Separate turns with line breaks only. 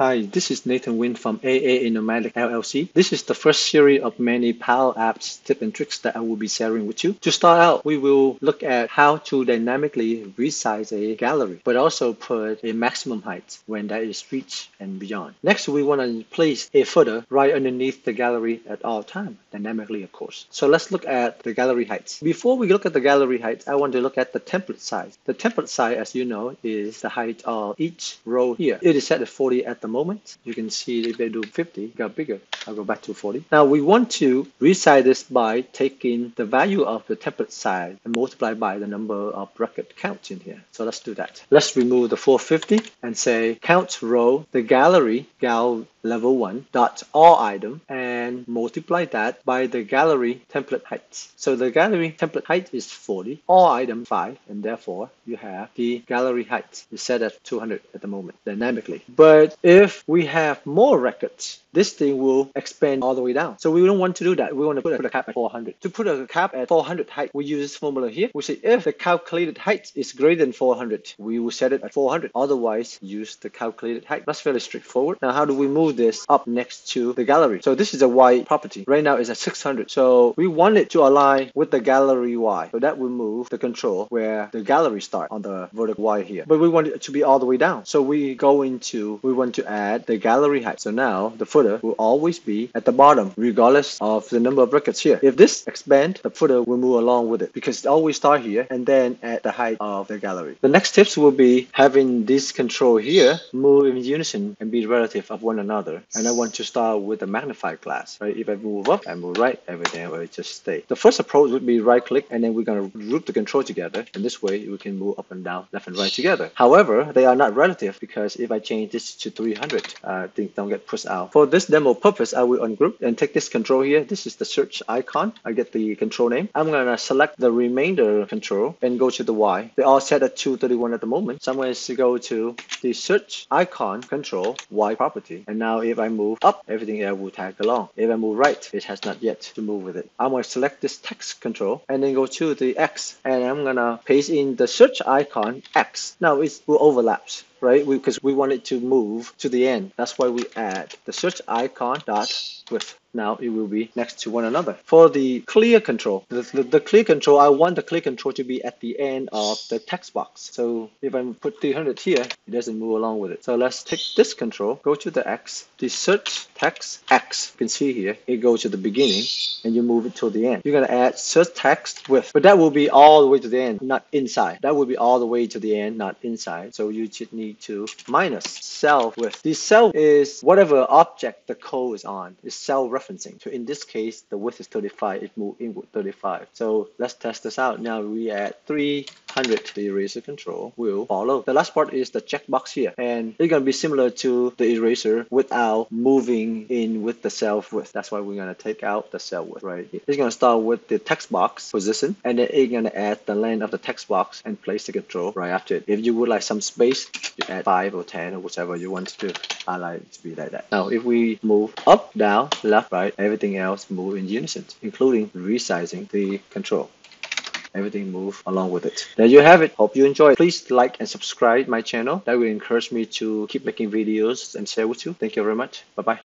Hi, this is Nathan Wynn from A&A Inomatic LLC. This is the first series of many Power Apps tips and tricks that I will be sharing with you. To start out, we will look at how to dynamically resize a gallery, but also put a maximum height when that is reached and beyond. Next, we want to place a footer right underneath the gallery at all time, dynamically of course. So let's look at the gallery heights. Before we look at the gallery heights, I want to look at the template size. The template size, as you know, is the height of each row here. It is set at 40 at the moment. You can see if I do 50, it got bigger. I'll go back to 40. Now we want to resize this by taking the value of the template size and multiply by the number of bracket counts in here. So let's do that. Let's remove the 450 and say count row the gallery gal level 1 dot all item and multiply that by the gallery template height. So the gallery template height is 40, all item 5, and therefore you have the gallery height is set at 200 at the moment dynamically. But if we have more records, this thing will expand all the way down. So we don't want to do that. We want to put a cap at 400. To put a cap at 400 height, we use this formula here. We say if the calculated height is greater than 400, we will set it at 400. Otherwise, use the calculated height. That's fairly straightforward. Now, how do we move this up next to the gallery? So this is a Y property. Right now it's at 600. So we want it to align with the gallery Y. So that will move the control where the gallery start on the vertical Y here. But we want it to be all the way down. So we go into, we want to add the gallery height. So now the footer will always be at the bottom, regardless of the number of records here. If this expand, the footer will move along with it because it always start here and then at the height of the gallery. The next tips will be having this control here move in unison and be relative of one another. And I want to start with the magnified magnify Right? If I move up and move right, everything will just stay. The first approach would be right click and then we're going to group the control together. And this way we can move up and down, left and right together. However, they are not relative because if I change this to 300, uh, things don't get pushed out. For this demo purpose, I will ungroup and take this control here. This is the search icon. I get the control name. I'm going to select the remainder control and go to the Y. They all set at 231 at the moment. So I'm going to go to the search icon control Y property. And now if I move up, everything else will tag along. If I move right, it has not yet to move with it. I'm going to select this text control and then go to the X and I'm going to paste in the search icon X. Now it will overlaps right? Because we, we want it to move to the end. That's why we add the search icon dot with now it will be next to one another. For the clear control, the, the, the, clear control, I want the clear control to be at the end of the text box. So if I put 300 here, it doesn't move along with it. So let's take this control, go to the X, the search text X, you can see here, it goes to the beginning and you move it to the end. You're going to add search text with, but that will be all the way to the end, not inside. That will be all the way to the end, not inside. So you should need to minus Self width. The Self is whatever object the code is on. It's Self referencing. So in this case, the width is 35. It moved inward 35. So let's test this out. Now we add 300. to The eraser control will follow. The last part is the checkbox here. And it's going to be similar to the eraser without moving in with the Self width. That's why we're going to take out the Self width right here. It's going to start with the text box position. And then it's going to add the length of the text box and place the control right after it. If you would like some space, you add 5 or 10 or whatever you want to do. I like to be like that. Now if we move up, down, left, right, everything else move in unison, including resizing the control. Everything move along with it. There you have it. Hope you enjoy. Please like and subscribe my channel. That will encourage me to keep making videos and share with you. Thank you very much. Bye bye.